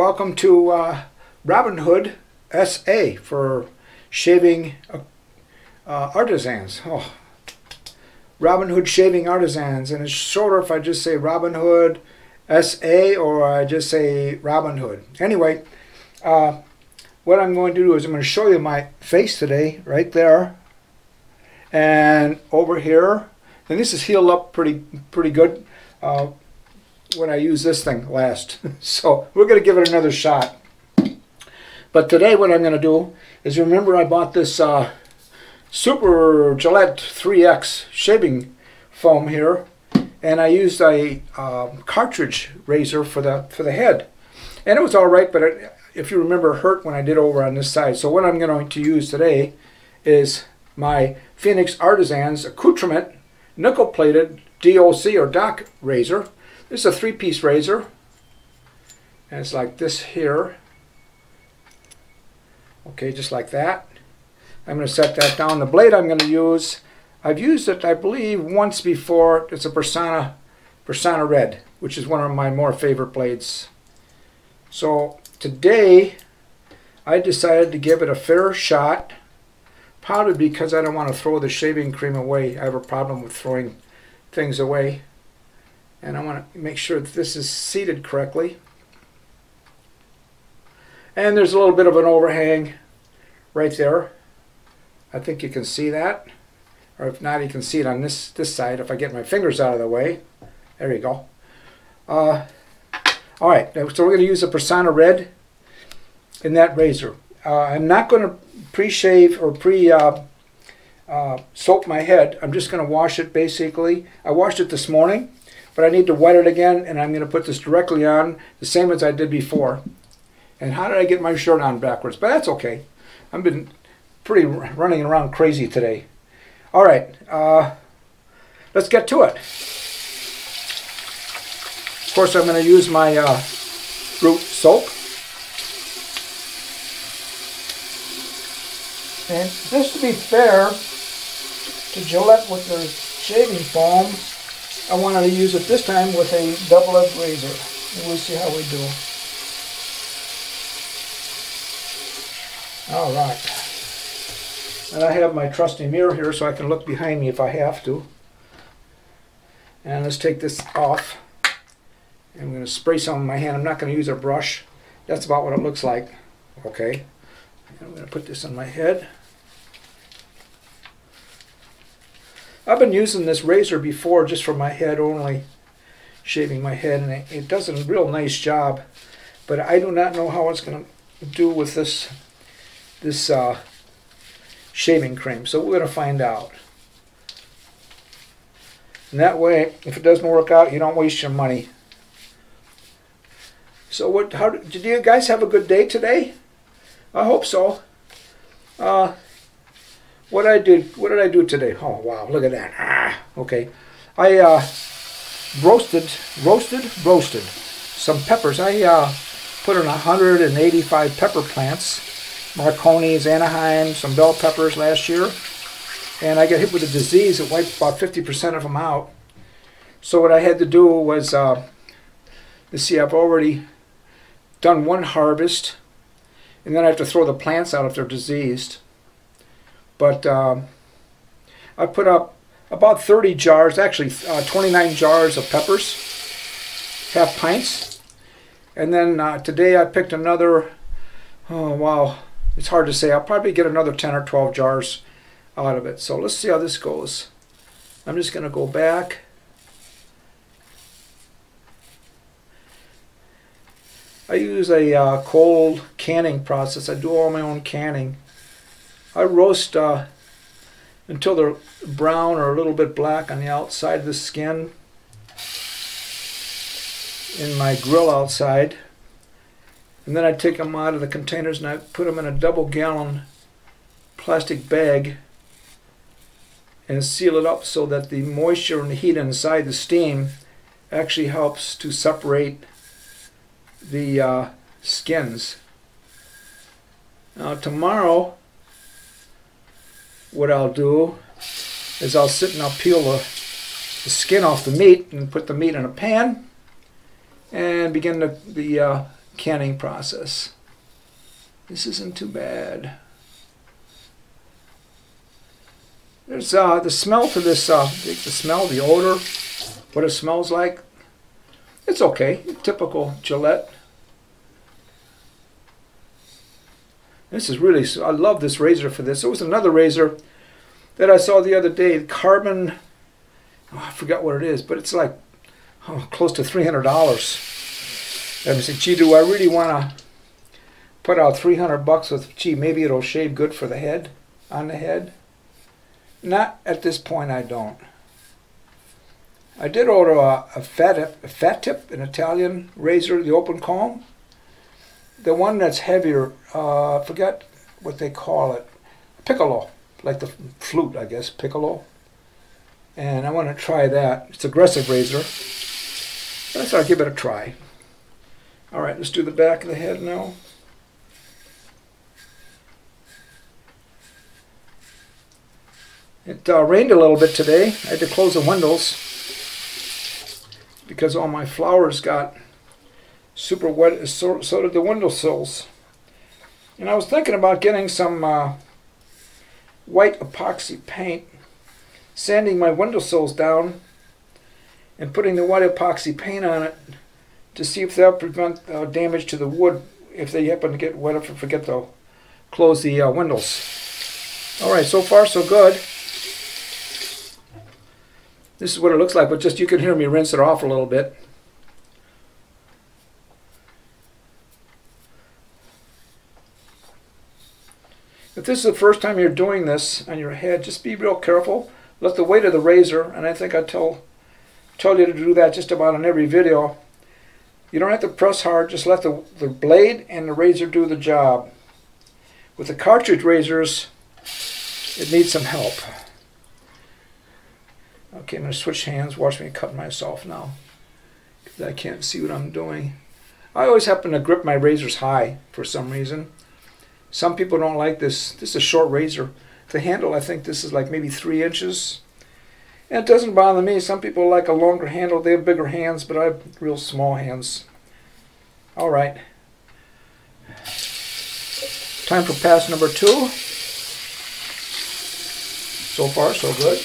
Welcome to uh, Robin Hood SA for shaving uh, uh, artisans. Oh. Robin Hood Shaving Artisans, and it's shorter if I just say Robin Hood SA or I just say Robin Hood. Anyway, uh, what I'm going to do is I'm going to show you my face today, right there, and over here, and this is healed up pretty pretty good. Uh, when I used this thing last. so we're going to give it another shot. But today what I'm going to do is remember I bought this uh, Super Gillette 3X shaving foam here and I used a uh, cartridge razor for the for the head and it was all right but it, if you remember hurt when I did over on this side so what I'm going to use today is my Phoenix Artisans accoutrement nickel plated DOC or DOC razor this is a three-piece razor. And it's like this here. Okay, just like that. I'm going to set that down. The blade I'm going to use, I've used it, I believe, once before. It's a Personna, Personna Red, which is one of my more favorite blades. So today, I decided to give it a fair shot, probably because I don't want to throw the shaving cream away. I have a problem with throwing things away and I want to make sure that this is seated correctly. And there's a little bit of an overhang right there. I think you can see that. Or if not, you can see it on this, this side if I get my fingers out of the way. There you go. Uh, all right, so we're going to use a Personna Red in that razor. Uh, I'm not going to pre-shave or pre-soap uh, uh my head. I'm just going to wash it basically. I washed it this morning but I need to wet it again and I'm going to put this directly on the same as I did before. And how did I get my shirt on backwards? But that's okay. I've been pretty running around crazy today. All right, uh, let's get to it. Of course, I'm going to use my uh, Brut soap. And just to be fair to Gillette with their shaving foam, I wanted to use it this time with a double-edged razor. And we'll see how we do. All right. And I have my trusty mirror here so I can look behind me if I have to. And let's take this off. I'm going to spray some on my hand. I'm not going to use a brush. That's about what it looks like. Okay. And I'm going to put this on my head. I've been using this razor before just for my head only, shaving my head, and it, it does a real nice job. But I do not know how it's going to do with this this uh, shaving cream. So we're going to find out. And that way, if it doesn't work out, you don't waste your money. So what? How did you guys have a good day today? I hope so. Uh, what I did, what did I do today? Oh wow, look at that. Ah, okay, I uh, roasted, roasted, roasted some peppers. I uh, put in 185 pepper plants, Marconi's, Anaheim, some bell peppers last year, and I got hit with a disease. It wiped about 50% of them out. So what I had to do was, uh, you see, I've already done one harvest, and then I have to throw the plants out if they're diseased. But um, I put up about 30 jars, actually uh, 29 jars of peppers, half pints. And then uh, today I picked another, oh wow, it's hard to say. I'll probably get another 10 or 12 jars out of it. So let's see how this goes. I'm just going to go back. I use a uh, cold canning process. I do all my own canning. I roast uh, until they're brown or a little bit black on the outside of the skin in my grill outside. And then I take them out of the containers and I put them in a double gallon plastic bag and seal it up so that the moisture and the heat inside the steam actually helps to separate the uh, skins. Now tomorrow what I'll do is I'll sit and I'll peel the, the skin off the meat and put the meat in a pan and begin the, the uh, canning process. This isn't too bad. There's uh, the smell to this, uh, the, the smell, the odor, what it smells like. It's okay, typical Gillette. This is really, I love this razor for this. There was another razor that I saw the other day, Carbon, oh, I forgot what it is, but it's like oh, close to $300. And I said, gee, do I really want to put out 300 bucks with, gee, maybe it'll shave good for the head, on the head? Not at this point, I don't. I did order a, a, fat, a Fatip, an Italian razor, the open comb. The one that's heavier, uh, I forget what they call it, piccolo, like the flute, I guess, piccolo. And I want to try that. It's aggressive razor. I thought I'd give it a try. All right, let's do the back of the head now. It uh, rained a little bit today. I had to close the windows because all my flowers got super wet. So, so did the windowsills. And I was thinking about getting some uh, white epoxy paint, sanding my windowsills down, and putting the white epoxy paint on it to see if that'll prevent uh, damage to the wood if they happen to get wet if I forget to close the uh, windows. All right, so far so good. This is what it looks like, but just you can hear me rinse it off a little bit. If this is the first time you're doing this on your head, just be real careful. Let the weight of the razor, and I think I tell, tell you to do that just about in every video. You don't have to press hard, just let the, the blade and the razor do the job. With the cartridge razors, it needs some help. Okay, I'm going to switch hands. Watch me cut myself now. I can't see what I'm doing. I always happen to grip my razors high for some reason. Some people don't like this. This is a short razor. The handle, I think this is like maybe three inches. And it doesn't bother me. Some people like a longer handle. They have bigger hands, but I have real small hands. All right. Time for pass number two. So far, so good.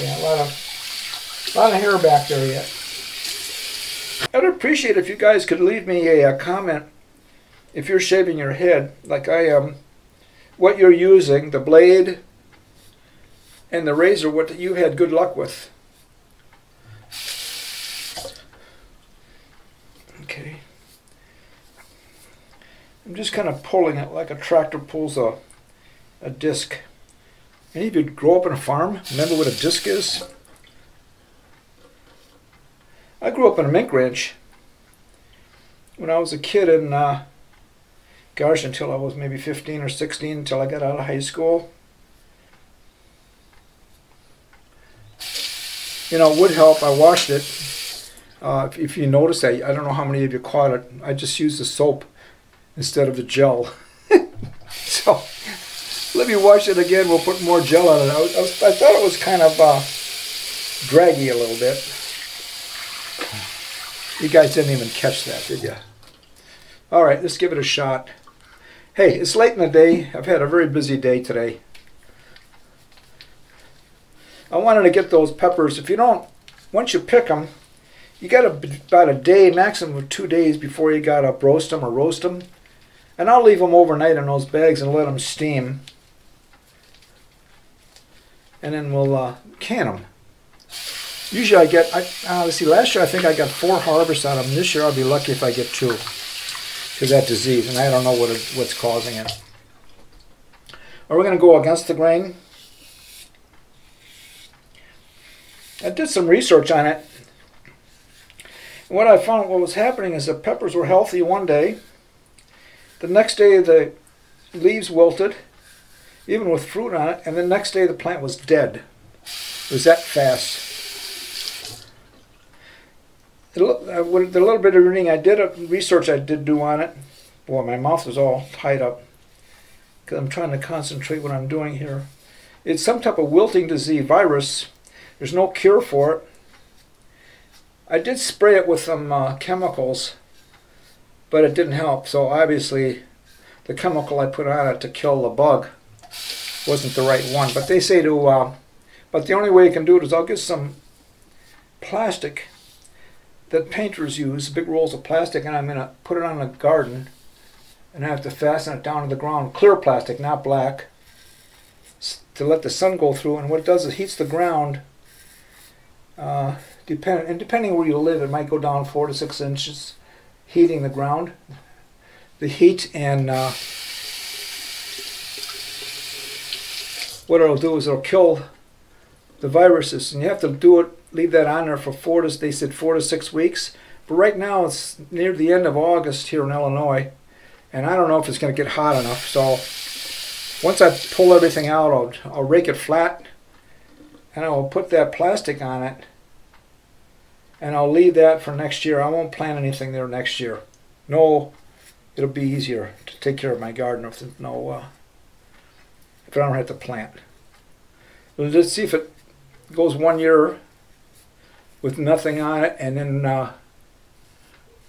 Yeah, a lot of, a lot of hair back there yet. I'd appreciate if you guys could leave me a, a comment if you're shaving your head, like I am, um, what you're using, the blade and the razor, what you had good luck with. Okay. I'm just kind of pulling it like a tractor pulls a, a disc. Any of you grow up on a farm? Remember what a disc is? I grew up on a mink ranch when I was a kid and uh, gosh, until I was maybe 15 or 16, until I got out of high school. You know, would help. I washed it. Uh, if, if, you notice that, I don't know how many of you caught it. I just used the soap instead of the gel. so let me wash it again. We'll put more gel on it. I, was, I thought it was kind of uh, draggy a little bit. You guys didn't even catch that, did you? All right, let's give it a shot. Hey, it's late in the day. I've had a very busy day today. I wanted to get those peppers. If you don't, once you pick them, you got about a day, maximum of two days before you got to roast them or roast them. And I'll leave them overnight in those bags and let them steam and then we'll uh, can them. Usually I get, I, uh, let's see, last year I think I got four harvests out of them. This year I'll be lucky if I get two because that disease, and I don't know what it, what's causing it. Are we going to go against the grain? I did some research on it. What I found, what was happening is the peppers were healthy one day. The next day the leaves wilted even with fruit on it, and the next day the plant was dead. It was that fast. The little bit of reading I did, a research I did do on it, boy, my mouth is all tied up because I'm trying to concentrate what I'm doing here. It's some type of wilting disease virus. There's no cure for it. I did spray it with some uh, chemicals, but it didn't help. So obviously, the chemical I put on it to kill the bug wasn't the right one. But they say to, uh, but the only way you can do it is I'll get some plastic that painters use, big rolls of plastic, and I'm going to put it on the garden, and I have to fasten it down to the ground, clear plastic, not black, to let the sun go through. And what it does is heats the ground. Uh, depend, and depending where you live, it might go down four to six inches, heating the ground. The heat and uh, what it'll do is it'll kill the viruses, and you have to do it, leave that on there for four to they said four to six weeks. But right now it's near the end of August here in Illinois, and I don't know if it's going to get hot enough. So once I pull everything out, I'll, I'll rake it flat, and I'll put that plastic on it, and I'll leave that for next year. I won't plant anything there next year. No, it'll be easier to take care of my garden if no uh, if I don't have to plant. Let's see if it goes one year with nothing on it, and then uh,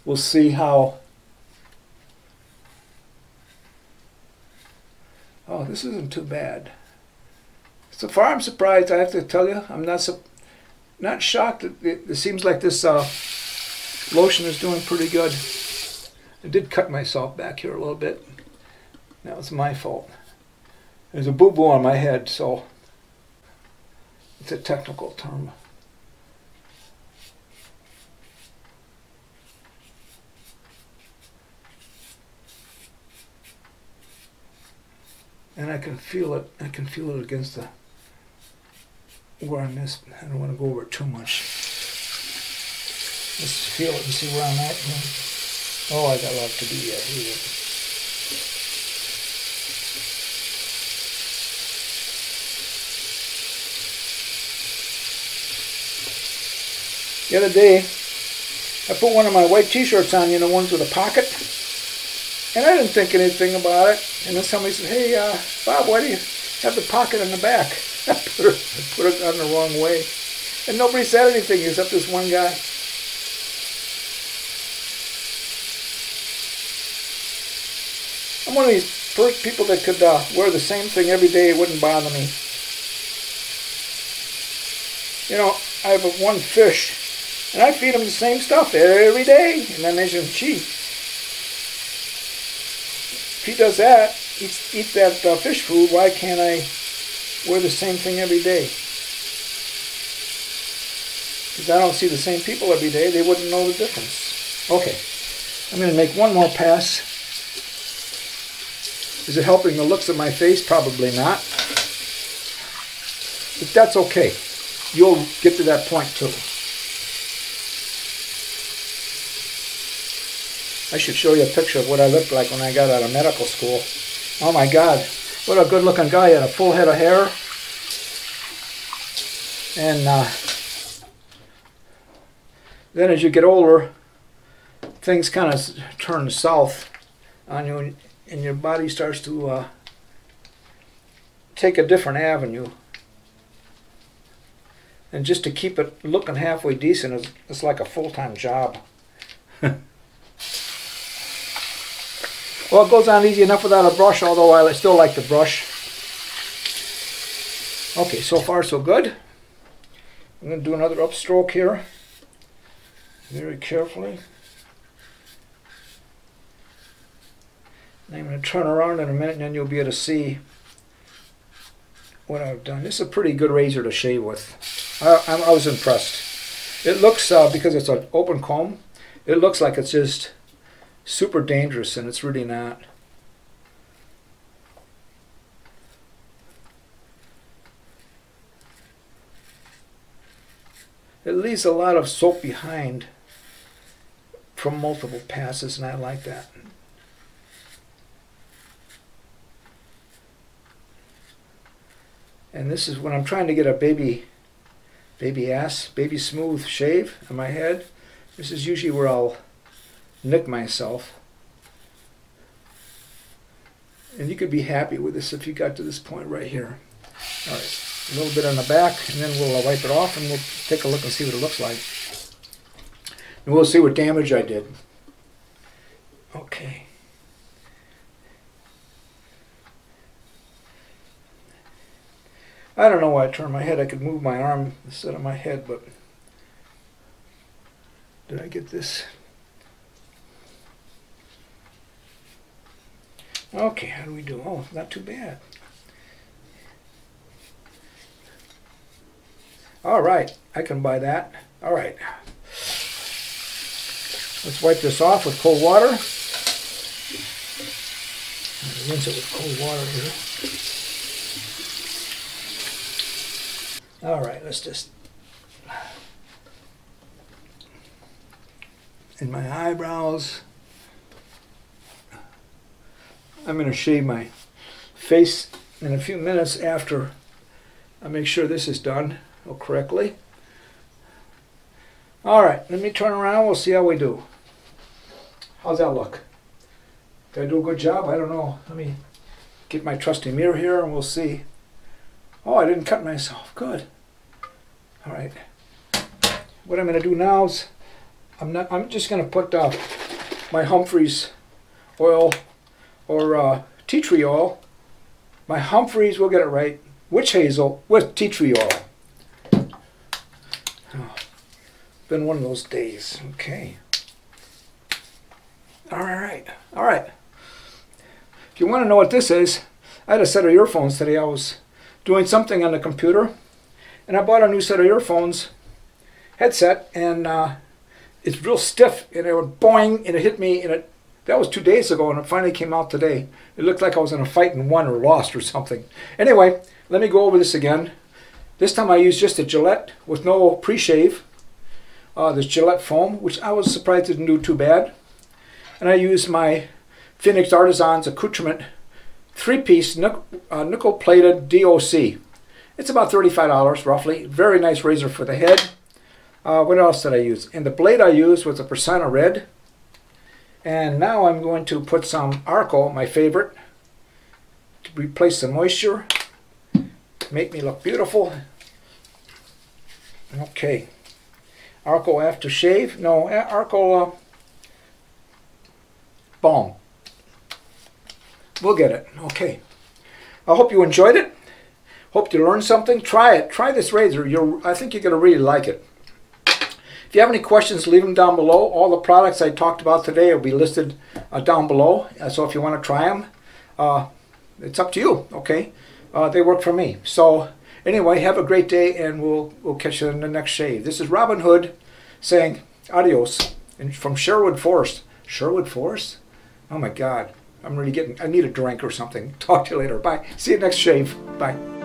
we'll see how. Oh, this isn't too bad. So far, I'm surprised. I have to tell you, I'm not not shocked. It, it, seems like this uh, lotion is doing pretty good. I did cut myself back here a little bit. That was my fault. There's a boo boo on my head, so it's a technical term. And I can feel it. I can feel it against the where I missed. I don't want to go over it too much. Just feel it and see where I'm at. Oh, I got a lot to do yet. Here. The other day, I put one of my white t-shirts on, you know, ones with a pocket. And I didn't think anything about it. And then somebody said, hey, uh, Bob, why do you have the pocket in the back? I put, it, put it on the wrong way. And nobody said anything except this one guy. I'm one of these first people that could uh, wear the same thing every day. It wouldn't bother me. You know, I have one fish and I feed them the same stuff every day. And I mention, gee, if he does that, eats, eats that uh, fish food, why can't I wear the same thing every day? Because I don't see the same people every day, they wouldn't know the difference. Okay, I'm going to make one more pass. Is it helping the looks of my face? Probably not. But that's okay. You'll get to that point too. I should show you a picture of what I looked like when I got out of medical school. Oh my God, what a good looking guy. He had a full head of hair. And uh, then as you get older, things kind of turn south on you and your body starts to uh, take a different avenue. And just to keep it looking halfway decent is it's like a full-time job. Well, it goes on easy enough without a brush, although I still like the brush. Okay, so far so good. I'm going to do another upstroke here. Very carefully. And I'm going to turn around in a minute and then you'll be able to see what I've done. This is a pretty good razor to shave with. I, I, was impressed. It looks, uh, because it's an open comb, it looks like it's just super dangerous, and it's really not. It leaves a lot of soap behind from multiple passes, and I like that. And this is when I'm trying to get a baby, baby ass, baby smooth shave on my head. This is usually where I'll nick myself. And you could be happy with this if you got to this point right here. All right, a little bit on the back, and then we'll wipe it off, and we'll take a look and see what it looks like. And we'll see what damage I did. Okay. I don't know why I turned my head. I could move my arm instead of my head, but did I get this? Okay, how do we do? Oh, not too bad. All right, I can buy that. All right. Let's wipe this off with cold water. Rinse it with cold water here. All right, let's just in my eyebrows. I'm going to shave my face in a few minutes after I make sure this is done correctly. All right, let me turn around. We'll see how we do. How's that look? Did I do a good job? I don't know. Let me get my trusty mirror here and we'll see. Oh, I didn't cut myself. Good. All right. What I'm going to do now is I'm not. I'm just going to put uh, my Humphreys oil or uh, tea tree oil. My Humphreys, we'll get it right. Witch hazel with tea tree oil. Oh, been one of those days. Okay. All right. All right. If you want to know what this is, I had a set of earphones today. I was doing something on the computer, and I bought a new set of earphones headset, and uh, it's real stiff, and it went boing, and it hit me, and it that was two days ago, and it finally came out today. It looked like I was in a fight and won or lost or something. Anyway, let me go over this again. This time I used just a Gillette with no pre-shave. Uh, this Gillette foam, which I was surprised didn't do too bad. And I used my Phoenix Artisans accoutrement three-piece uh, nickel-plated DOC. It's about $35 roughly. Very nice razor for the head. Uh, what else did I use? And the blade I used was a Personna Red. And now I'm going to put some Arko, my favorite, to replace the moisture, make me look beautiful. Okay. Arko after shave. No, Arko uh, balm. We'll get it. Okay. I hope you enjoyed it. Hope you learned something. Try it. Try this razor. You're, I think you're going to really like it. If you have any questions, leave them down below. All the products I talked about today will be listed uh, down below. Uh, so if you want to try them, uh, it's up to you, okay? Uh, they work for me. So anyway, have a great day, and we'll, we'll catch you in the next shave. This is Robin Hood saying adios and from Sherwood Forest. Sherwood Forest? Oh my God. I'm really getting, I need a drink or something. Talk to you later. Bye. See you next shave. Bye.